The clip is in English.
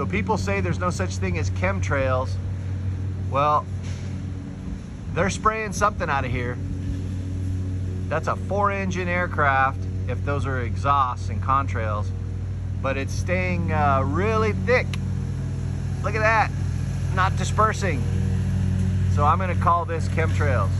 So people say there's no such thing as chemtrails. Well, they're spraying something out of here. That's a four engine aircraft, if those are exhausts and contrails. But it's staying uh, really thick. Look at that, not dispersing. So I'm gonna call this chemtrails.